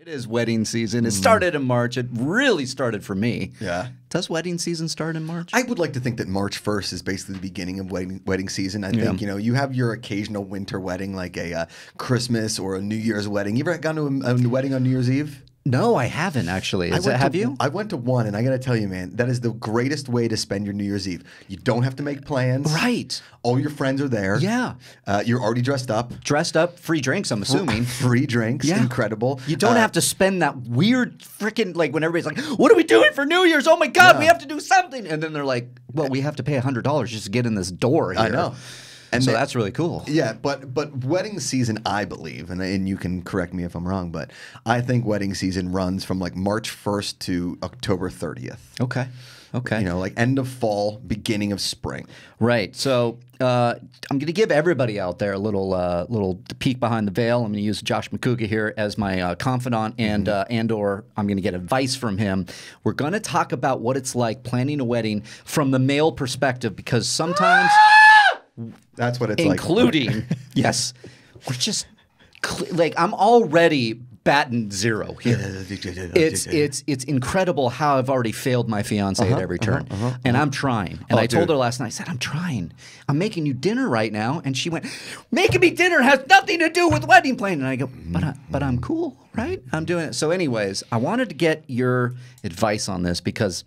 It is wedding season. It started in March. It really started for me. Yeah. Does wedding season start in March? I would like to think that March 1st is basically the beginning of wedding, wedding season. I think, you know, you have your occasional winter wedding, like a uh, Christmas or a New Year's wedding. You ever gone to a, a wedding on New Year's Eve? No, I haven't actually. Is I it, went have to, you? I went to one, and I got to tell you, man, that is the greatest way to spend your New Year's Eve. You don't have to make plans. Right. All your friends are there. Yeah. Uh, you're already dressed up. Dressed up, free drinks. I'm assuming. Free drinks. Yeah. Incredible. You don't Uh, have to spend that weird freaking like when everybody's like, "What are we doing for New Year's? Oh my God, we have to do something!" And then they're like, "Well, we have to pay hundred dollars just to get in this door." Here. I know. And so they- that's really cool. Yeah, but but wedding season, I believe, and and you can correct me if I'm wrong, but I think wedding season runs from like March 1st to October 30th. Okay. Okay. You know, like end of fall, beginning of spring. Right. So uh, I'm going to give everybody out there a little uh, little peek behind the veil. I'm going to use Josh Macuga here as my uh, confidant, and uh, and or I'm going to get advice from him. We're going to talk about what it's like planning a wedding from the male perspective, because sometimes, That's what it's like. including yes, we're just like I'm already batting zero here. It's it's it's incredible how I've already failed my fiance at uh-huh, every uh-huh, turn, uh-huh, and I'm trying. And Oh, I told dude. her last night. I said, "I'm trying. I'm making you dinner right now," and she went, "Making me dinner has nothing to do with wedding planning." And I go, "But I, but I'm cool, right? I'm doing it." So, anyways, I wanted to get your advice on this because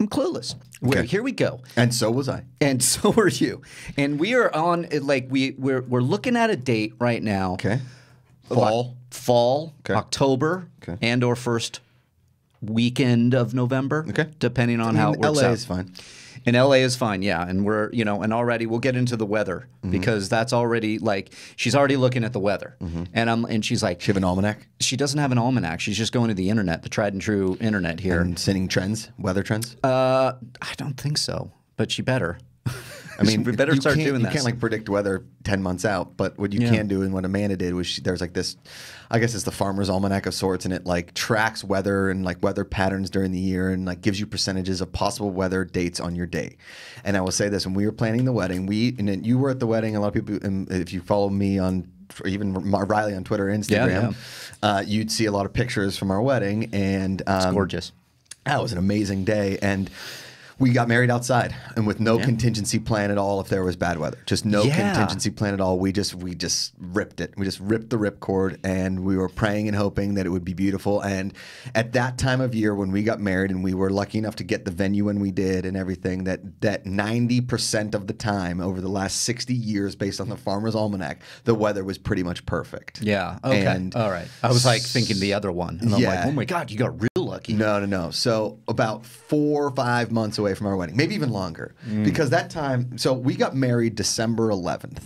I'm clueless. Okay. Here we go and so was I. and so were you. And we are on like we we're we're looking at a date right now. Okay. Fall. Fall, Okay. October, Okay. and or first weekend of November. Okay. depending on I how it works LA out. is fine. And LA is fine, yeah. And we're, you know, and already we'll get into the weather Mm-hmm. because that's already like she's already looking at the weather, and I'm and she's like you have an almanac she doesn't have an almanac. She's just going to the internet, the tried and true internet here. and sending trends, weather trends? uh, I don't think so, but she better. I mean, we better you start doing You that. can't like predict weather ten months out, but what you Yeah. can do and what Amanda did was she, there's like this, I guess it's the farmer's almanac of sorts, and it like tracks weather and like weather patterns during the year and like gives you percentages of possible weather dates on your day. And I will say this: when we were planning the wedding, we and then you were at the wedding. A lot of people, and if you follow me on. Or even Reilly on Twitter, and Instagram, Uh, you'd see a lot of pictures from our wedding, and um, Gorgeous. that was an amazing day, and we got married outside, and with no contingency plan at all. If there was bad weather, just no Yeah. contingency plan at all. We just we just ripped it. We just ripped the ripcord, and we were praying and hoping that it would be beautiful. And at that time of year, when we got married, and we were lucky enough to get the venue when we did, and everything, that that ninety percent of the time over the last sixty years, based on the Farmer's Almanac, the weather was pretty much perfect. Yeah. Okay. And All right. I was like thinking the other one, and I'm like, Yeah. oh my god, you got real lucky. No, no, no. So about four or five months away from our wedding, maybe even longer, Mm. because that time. So we got married December 11th.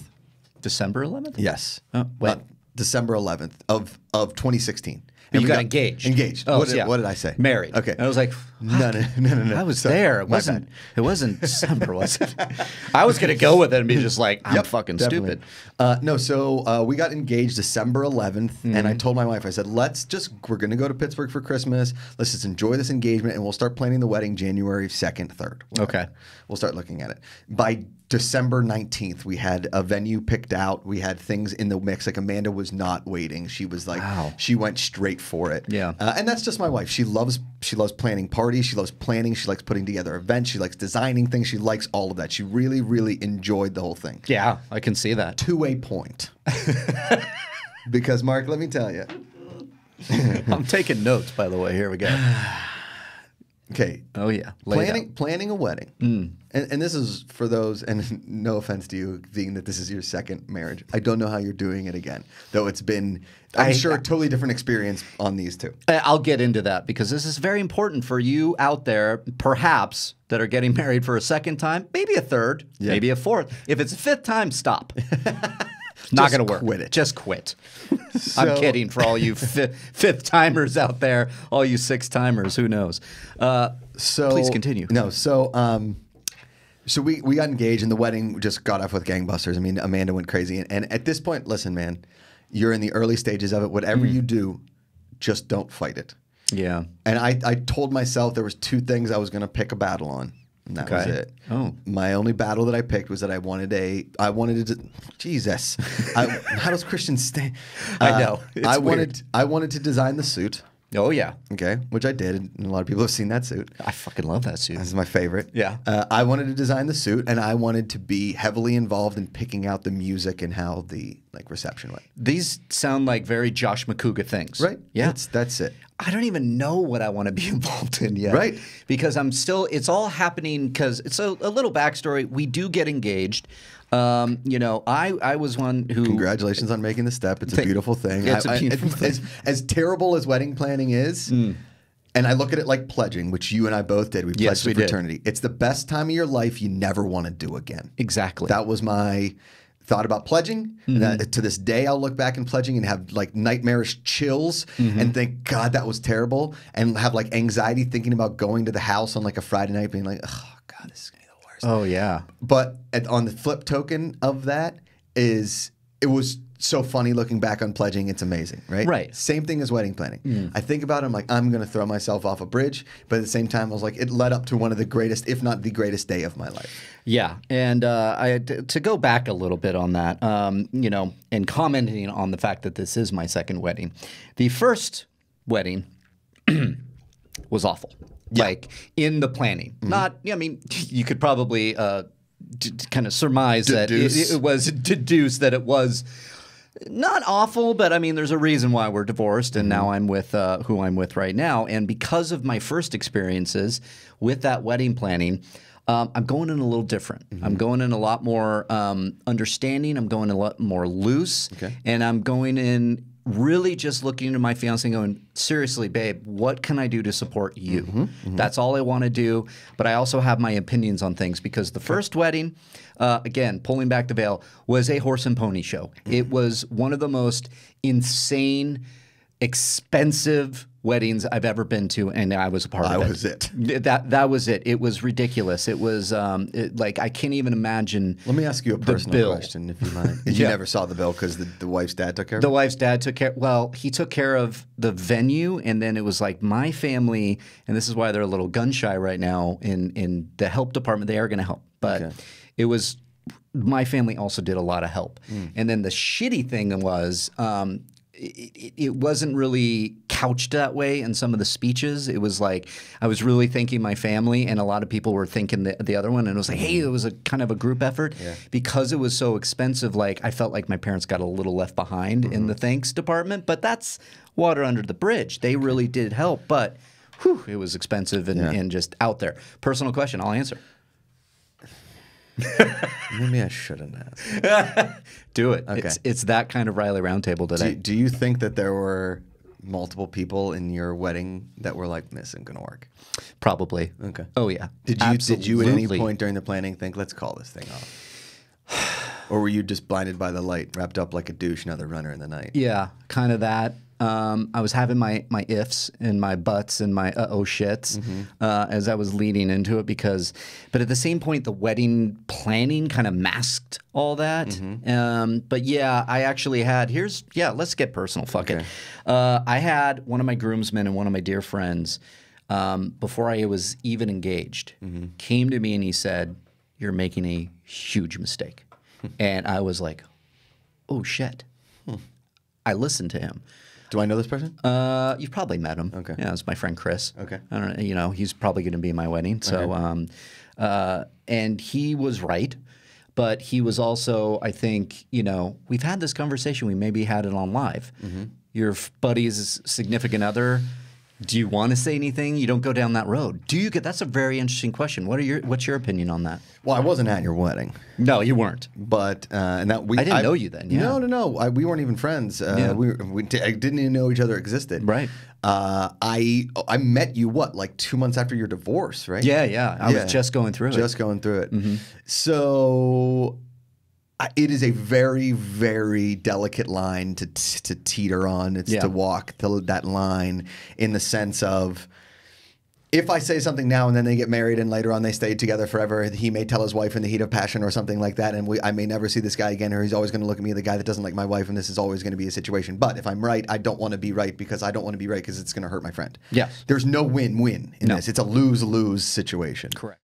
December 11th. Yes, Oh, wait. Uh, December 11th of of 2016. And you got engaged. Engaged. Oh, what, did, yeah. what did I say? Married. Okay. And I was like, no, no, no, no, no. I was So- there. It my wasn't. bad. It wasn't December, was it? I was gonna go with it and be just like, I'm Yep, fucking definitely. stupid. Uh, no, so uh, we got engaged December 11th, and Mm-hmm. I told my wife, I said, let's just, we're going to go to Pittsburgh for Christmas. Let's just enjoy this engagement, and we'll start planning the wedding January 2nd, 3rd. Okay. We'll start looking at it. By December 19th, we had a venue picked out. We had things in the mix. Like Amanda was not waiting. She was like, Wow. she went straight for it. Yeah. Uh, and that's just my wife. She loves she loves planning parties. She loves planning. She likes putting together events. She likes designing things. She likes all of that. She really, really enjoyed the whole thing Yeah, I can see that. to a point. because Mark, let me tell you. I'm taking notes, by the way. Here we go. Okay, Oh yeah. Planning planning a wedding, Mm. and, and this is for those. And no offense to you, being that this is your second marriage, I don't know how you're doing it again. Though it's been, I'm I- sure, a totally different experience on these two. I'll get into that because this is very important for you out there, perhaps that are getting married for a second time, maybe a third, maybe a fourth. If it's a fifth time, stop. Not going to work. quit it. Just quit. I'm kidding for all you fi- fifth timers out there, all you six timers. Who knows? Uh, So please continue. No, so um, so we we got engaged, and the wedding just got off with gangbusters. I mean, Amanda went crazy, and, and at this point, listen, man, you're in the early stages of it. Whatever Mm. you do, just don't fight it. Yeah. And I, I told myself there was two things I was going to pick a battle on. And that was it. Oh. My only battle that I picked was that I wanted a. I wanted to. Jesus. I, how does Christian stay? I uh, know. It's I weird. wanted. I wanted to design the suit. Oh yeah, Okay, which I did, and a lot of people have seen that suit. I fucking love that suit. This is my favorite. Yeah. Uh, I wanted to design the suit, and I wanted to be heavily involved in picking out the music and how the like reception went. These sound like very Josh Macuga things, Right. Yeah. That's that's it. I don't even know what I want to be involved in yet. Right. Because I'm still, it's all happening because it's a, a little backstory. We do get engaged. Um, you know, I, I was one who. Congratulations on making the step. It's a beautiful thing. It's a I- I- beautiful as, thing. as terrible as wedding planning is, and I look at it like pledging, which you and I both did. We Yes, pledged we to did. fraternity. It's the best time of your life you never want to do again. Exactly. That was my thought about pledging. Mm-hmm. That, to this day, I'll look back in pledging and have like nightmarish chills Mm-hmm. and think, God, that was terrible, and have like anxiety thinking about going to the house on like a Friday night, being like, oh God, this is gonna be the worst. oh, yeah. But at, on the flip token of that is it was so funny looking back on pledging. It's amazing, right? Right. Mm. Same thing as wedding planning. I think about it. I'm like, I'm going to throw myself off a bridge. But at the same time, I was like, it led up to one of the greatest, if not the greatest day of my life. Yeah, and uh, I to go back a little bit on that, um, you know, and commenting on the fact that this is my second wedding. The first wedding was awful. Like in the planning, Mm-hmm. not. I mean, you could probably uh, d- kind of surmise Deduce. that it, it was deduce that it was not awful, but I mean, there's a reason why we're divorced, and now I'm with uh, who I'm with right now. And because of my first experiences with that wedding planning, um, I'm going in a little different. I'm going in a lot more um, understanding. I'm going a lot more loose, Okay. and I'm going in really just looking at my fiance and going, seriously, babe, what can I do to support you? Mm-hmm, mm-hmm. That's all I want to do. But I also have my opinions on things because the first wedding, uh, again, pulling back the veil, was a horse and pony show. It mm-hmm. was one of the most insane, expensive weddings I've ever been to, and I was a part I of it. was it. That that was it. It was ridiculous. It was um, it, like I can't even imagine. Let me ask you a personal bill. question, if you mind. You Yeah. never saw the bill because the, the wife's dad took care of The it? wife's dad took care. Well, he took care of the venue, and then it was like my family, and this is why they're a little gun shy right now in in the help department. They are going to help, but Okay. it was my family also did a lot of help. Hmm. And then the shitty thing was. Um, it, it, wasn't really couched that way in some of the speeches. It was like I was really thanking my family, and a lot of people were thinking the, the other one. And it was like, hey, it was a kind of a group effort because it was so expensive. Like I felt like my parents got a little left behind in mm-hmm. the thanks department, but that's water under the bridge. They really did help, but whew, it was expensive and, and just out there. Personal question, I'll answer. Maybe I shouldn't ask. Do it. Okay. It's it's that kind of Reilly Roundtable Do, today. do you think that there were multiple people in your wedding that were like, this isn't going to work? Probably. Okay. Oh yeah. Did you did you at any point during the planning think let's call this thing off? or were you just blinded by the light, wrapped up like a douche, another runner in the night? Yeah, kind of that. Um, I was having my my ifs and my buts and my uh oh shits Mm-hmm. uh, as I was leading into it because, but at the same point, the wedding planning kind of masked all that. Mm-hmm. Um, but yeah, I actually had here's yeah, let's get personal. Fuck it. Uh, I had one of my groomsmen and one of my dear friends um, before I was even engaged Mm-hmm. came to me and he said, "You're making a huge mistake," and I was like, "Oh shit." I listened to him. Do I know this person? Uh, you've probably met him. Okay. Yeah, it's my friend Chris. Okay. I don't know. You know, he's probably going to be at my wedding. So, um, uh, and he was right, but he was also, I think, you know, we've had this conversation. We maybe had it on live. Mm-hmm. Your f- buddy's significant other. Do you want to say anything? You don't go down that road. Do you get? That's a very interesting question. What are your What's your opinion on that? Well, I wasn't at your wedding, No, you weren't. but uh, and that we I didn't know you then, yeah. No, no, no. I, we weren't even friends. Uh, Yeah. We, we di- I didn't even know each other existed. Right. Uh, I I met you what like two months after your divorce, right? Yeah, yeah. I Yeah. was just going through it. just going through it. Mm-hmm. So I, it is a very, very delicate line to to teeter on. It's Yeah. to walk to that line in the sense of. If I say something now and then they get married and later on they stay together forever, he may tell his wife in the heat of passion or something like that, and we, I may never see this guy again, or he's always going to look at me, the guy that doesn't like my wife, and this is always going to be a situation. But if I'm right, I don't want to be right because I don't want to be right because it's going to hurt my friend. Yes. There's no win-win in No. this. It's a lose-lose situation. Correct.